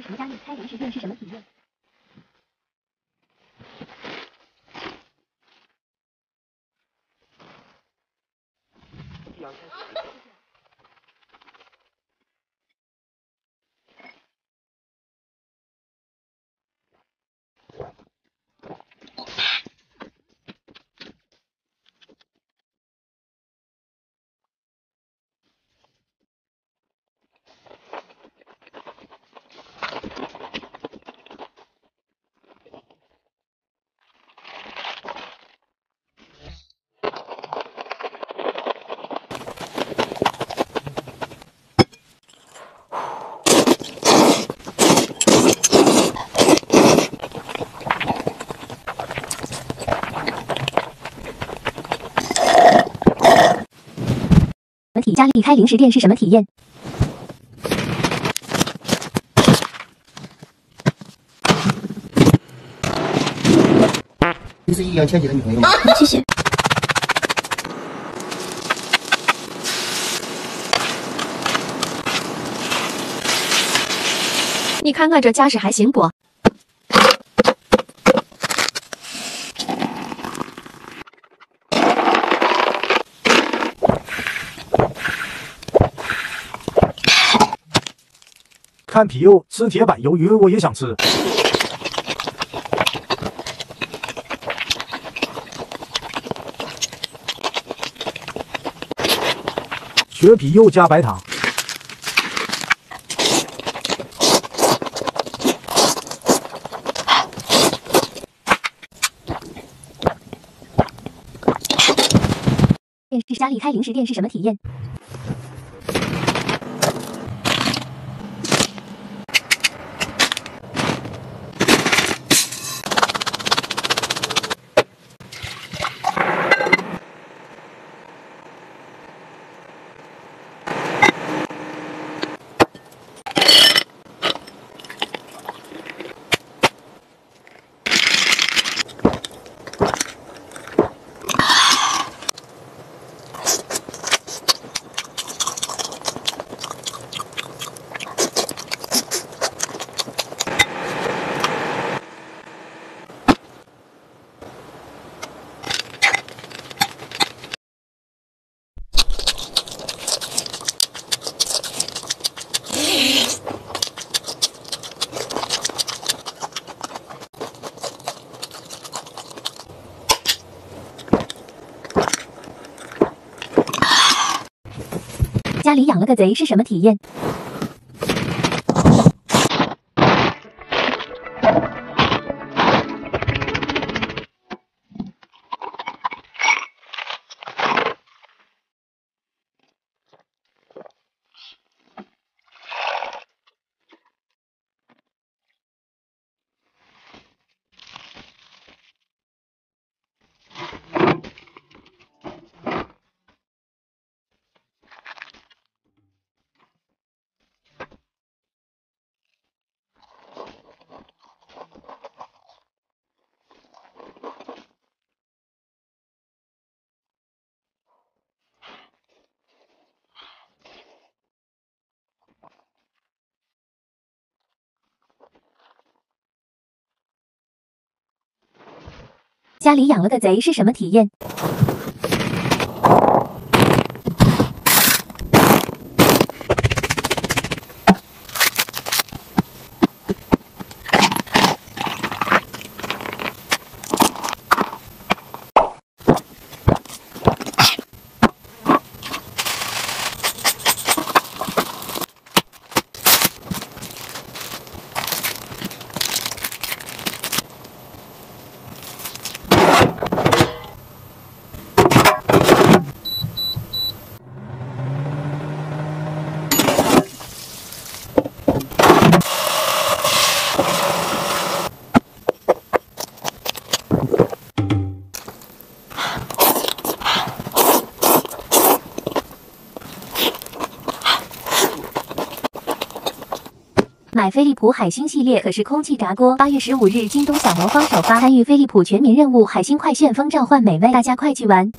为什么家里开零食店是什么体验？家里开零食店是什么体验？你是易烊千玺的女朋友吗？谢谢。你看看这家世还行不？看皮肉吃铁板鱿鱼，我也想吃。雪皮肉加白糖。电视家里开零食店是什么体验？家里养了个贼是什么体验？家里养了个贼是什么体验？买飞利浦海星系列可是空气炸锅。八月十五日，京东小魔方首发，参与飞利浦全民任务海星快旋风召唤美味，大家快去玩！